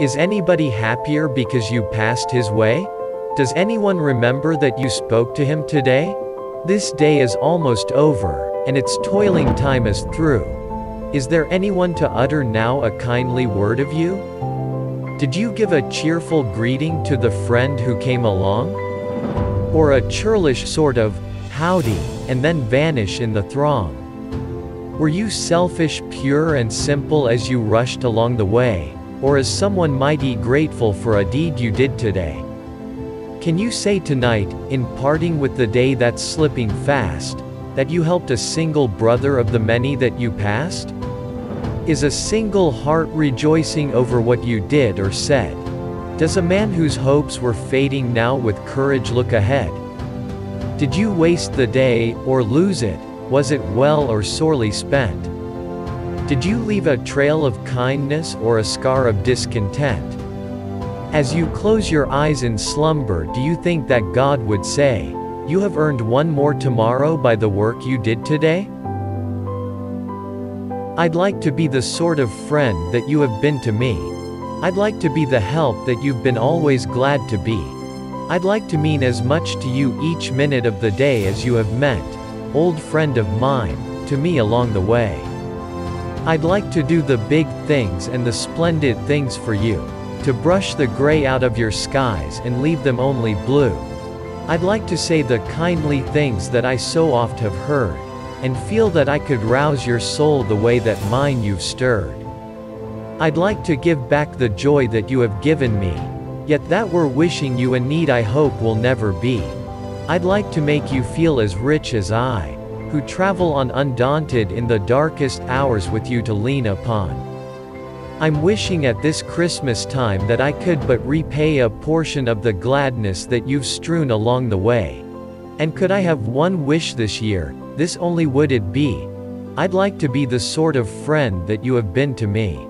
Is anybody happier because you passed his way? Does anyone remember that you spoke to him today? This day is almost over, and its toiling time is through. Is there anyone to utter now a kindly word of you? Did you give a cheerful greeting to the friend who came along? Or a churlish sort of, howdy, and then vanish in the throng? Were you selfish, pure and simple as you rushed along the way, or is someone mighty grateful for a deed you did today? Can you say tonight, in parting with the day that's slipping fast, that you helped a single brother of the many that you passed? Is a single heart rejoicing over what you did or said? Does a man whose hopes were fading now with courage look ahead? Did you waste the day, or lose it? Was it well or sorely spent? Did you leave a trail of kindness or a scar of discontent? As you close your eyes in slumber, do you think that God would say, You have earned one more tomorrow by the work you did today? I'd like to be the sort of friend that you have been to me. I'd like to be the help that you've been always glad to be. I'd like to mean as much to you each minute of the day as you have meant, old friend of mine, to me along the way. I'd like to do the big things and the splendid things for you to brush the gray out of your skies and leave them only blue. I'd like to say the kindly things that I so oft have heard, and feel that I could rouse your soul the way that mine you've stirred. I'd like to give back the joy that you have given me, yet that were wishing you a need I hope will never be. I'd like to make you feel as rich as I, who travel on undaunted in the darkest hours with you to lean upon. I'm wishing at this Christmas time that I could but repay a portion of the gladness that you've strewn along the way. And could I have one wish this year, this only would it be. I'd like to be the sort of friend that you have been to me.